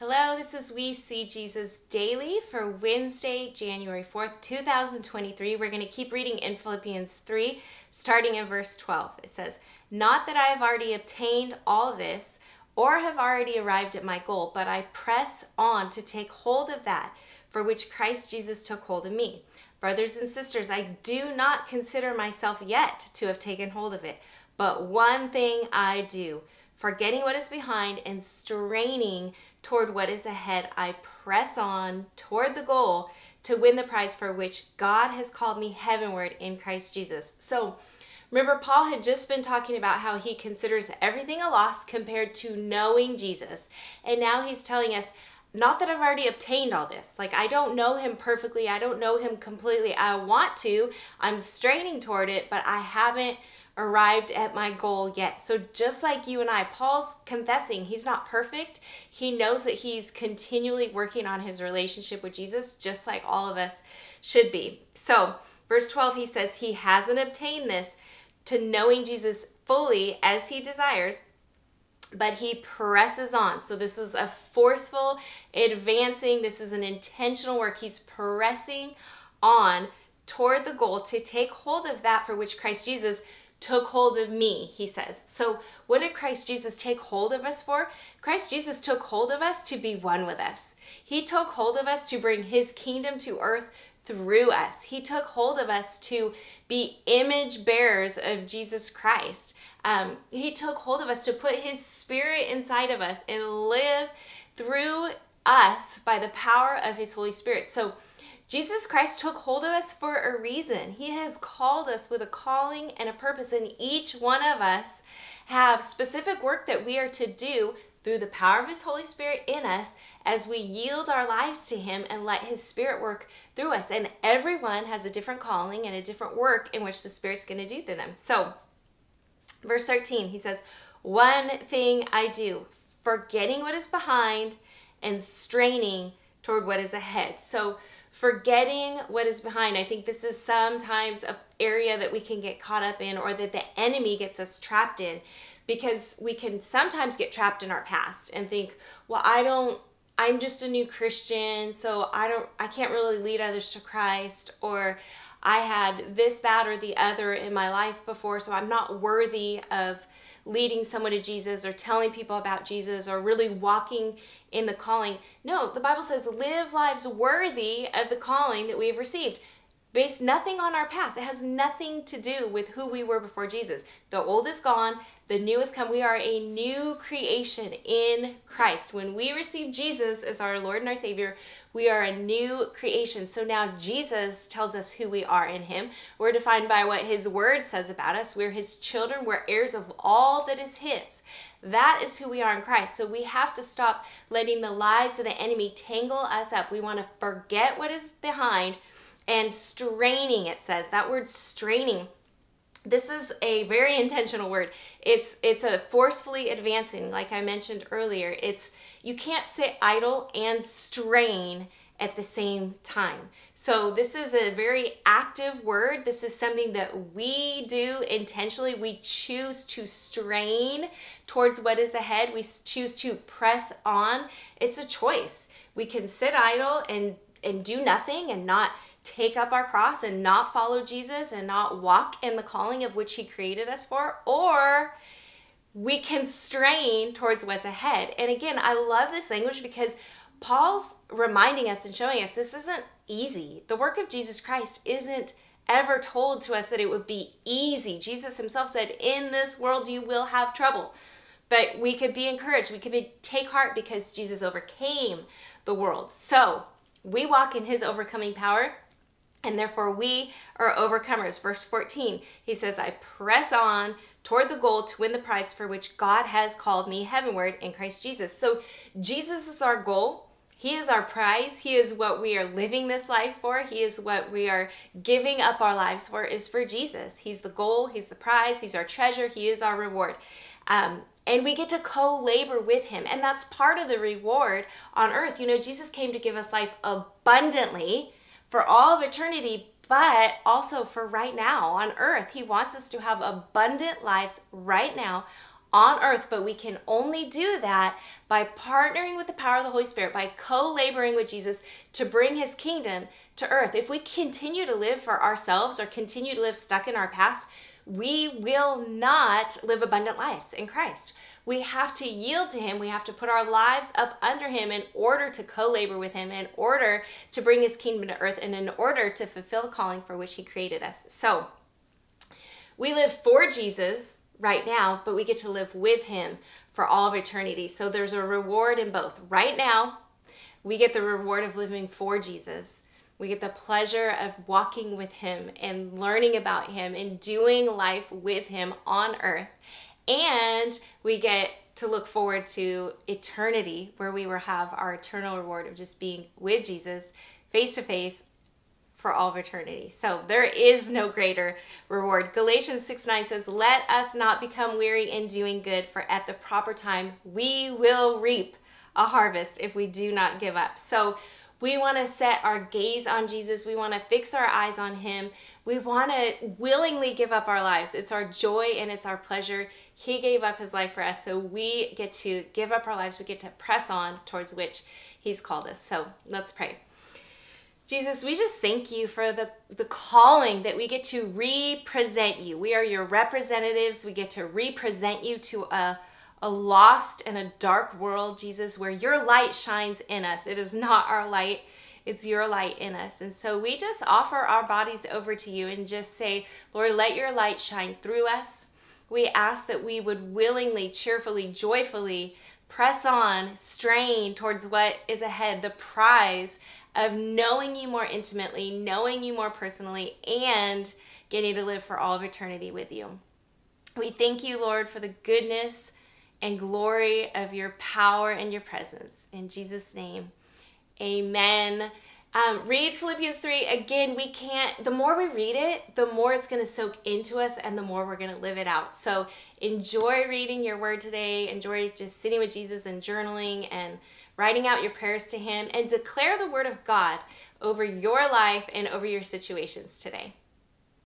Hello, this is We See Jesus Daily for Wednesday, January 4th, 2023. We're going to keep reading in Philippians 3, starting in verse 12. It says, Not that I have already obtained all this or have already arrived at my goal, but I press on to take hold of that for which Christ Jesus took hold of me. Brothers and sisters, I do not consider myself yet to have taken hold of it, but one thing I do, forgetting what is behind and straining toward what is ahead, I press on toward the goal to win the prize for which God has called me heavenward in Christ Jesus. So, remember, Paul had just been talking about how he considers everything a loss compared to knowing Jesus. And now he's telling us, not that I've already obtained all this. Like, I don't know him perfectly, I don't know him completely. I want to, I'm straining toward it, but I haven't arrived at my goal yet. So, just like you and I, Paul's confessing he's not perfect. He knows that he's continually working on his relationship with Jesus, just like all of us should be. So, verse 12, he says he hasn't obtained this to knowing Jesus fully as he desires, but he presses on. So, this is a forceful advancing, this is an intentional work. He's pressing on toward the goal to take hold of that for which Christ Jesus took hold of me, he says. So, what did Christ Jesus take hold of us for? Christ Jesus took hold of us to be one with us. He took hold of us to bring his kingdom to earth through us. He took hold of us to be image bearers of Jesus Christ. Um, he took hold of us to put his spirit inside of us and live through us by the power of his Holy Spirit. So, Jesus Christ took hold of us for a reason. He has called us with a calling and a purpose, and each one of us have specific work that we are to do through the power of His Holy Spirit in us as we yield our lives to Him and let His Spirit work through us. And everyone has a different calling and a different work in which the Spirit's going to do through them. So, verse 13, he says, One thing I do, forgetting what is behind and straining toward what is ahead. So, forgetting what is behind. I think this is sometimes an area that we can get caught up in or that the enemy gets us trapped in because we can sometimes get trapped in our past and think, well, I don't I'm just a new Christian, so I don't I can't really lead others to Christ or I had this that or the other in my life before, so I'm not worthy of leading someone to Jesus or telling people about Jesus or really walking in the calling. No, the Bible says live lives worthy of the calling that we have received. Based nothing on our past. It has nothing to do with who we were before Jesus. The old is gone, the new has come. We are a new creation in Christ. When we receive Jesus as our Lord and our Savior, we are a new creation. So now Jesus tells us who we are in Him. We're defined by what His Word says about us. We're His children, we're heirs of all that is His. That is who we are in Christ. So we have to stop letting the lies of the enemy tangle us up. We want to forget what is behind and straining, it says. That word straining this is a very intentional word. It's it's a forcefully advancing like i mentioned earlier. It's you can't sit idle and strain at the same time. So this is a very active word. This is something that we do intentionally. We choose to strain towards what is ahead. We choose to press on. It's a choice. We can sit idle and and do nothing and not take up our cross and not follow Jesus and not walk in the calling of which He created us for, or we can strain towards what's ahead. And again, I love this language because Paul's reminding us and showing us this isn't easy. The work of Jesus Christ isn't ever told to us that it would be easy. Jesus himself said, In this world you will have trouble. But we could be encouraged. We could be, take heart because Jesus overcame the world. So we walk in his overcoming power and therefore we are overcomers. Verse 14, he says, I press on toward the goal to win the prize for which God has called me heavenward in Christ Jesus. So Jesus is our goal. He is our prize. He is what we are living this life for. He is what we are giving up our lives for is for Jesus. He's the goal. He's the prize. He's our treasure. He is our reward. Um, and we get to co-labor with him and that's part of the reward on earth you know jesus came to give us life abundantly for all of eternity, but also for right now on earth. He wants us to have abundant lives right now on earth, but we can only do that by partnering with the power of the Holy Spirit, by co laboring with Jesus to bring his kingdom to earth. If we continue to live for ourselves or continue to live stuck in our past, we will not live abundant lives in Christ. We have to yield to Him. We have to put our lives up under Him in order to co labor with Him, in order to bring His kingdom to earth, and in order to fulfill the calling for which He created us. So, we live for Jesus right now, but we get to live with Him for all of eternity. So, there's a reward in both. Right now, we get the reward of living for Jesus. We get the pleasure of walking with Him and learning about Him and doing life with Him on earth. And we get to look forward to eternity where we will have our eternal reward of just being with Jesus face to face for all of eternity. So there is no greater reward. Galatians 6 9 says, Let us not become weary in doing good, for at the proper time we will reap a harvest if we do not give up. So we want to set our gaze on Jesus. We want to fix our eyes on Him. We want to willingly give up our lives. It's our joy and it's our pleasure. He gave up His life for us, so we get to give up our lives. We get to press on towards which He's called us. So let's pray. Jesus, we just thank you for the, the calling that we get to represent you. We are your representatives. We get to represent you to a a lost and a dark world, Jesus, where your light shines in us. It is not our light, it's your light in us. And so we just offer our bodies over to you and just say, Lord, let your light shine through us. We ask that we would willingly, cheerfully, joyfully press on, strain towards what is ahead, the prize of knowing you more intimately, knowing you more personally, and getting to live for all of eternity with you. We thank you, Lord, for the goodness and glory of your power and your presence. In Jesus' name, amen. Um, read Philippians 3. Again, we can't, the more we read it, the more it's going to soak into us and the more we're going to live it out. So enjoy reading your word today. Enjoy just sitting with Jesus and journaling and writing out your prayers to Him and declare the word of God over your life and over your situations today.